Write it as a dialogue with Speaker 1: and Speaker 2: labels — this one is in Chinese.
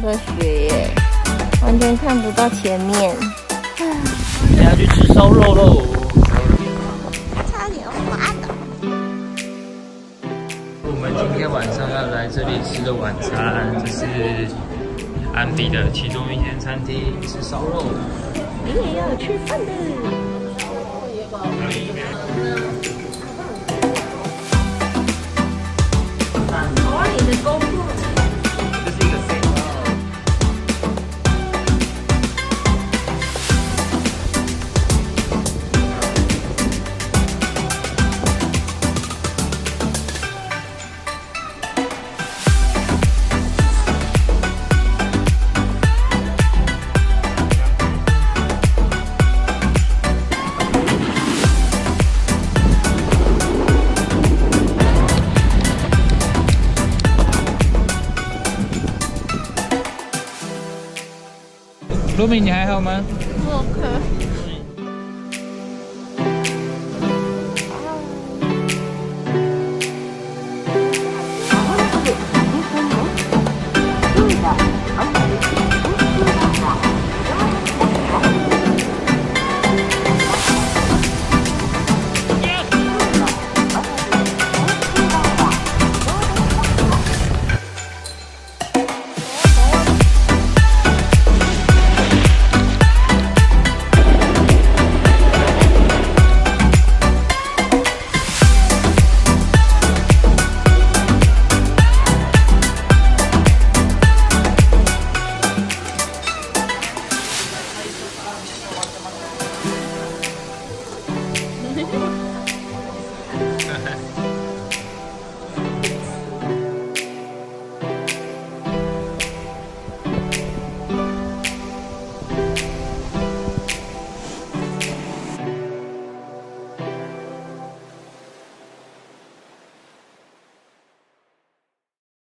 Speaker 1: 科学耶，完全看不到前面。
Speaker 2: 等下去吃烧肉喽！
Speaker 1: 差点滑倒。
Speaker 2: 我们今天晚上要来这里吃的晚餐，这是安比的其中一间餐厅，吃烧肉。
Speaker 1: 你也要吃饭的。
Speaker 2: 罗米，你还好吗？
Speaker 1: 我可 Música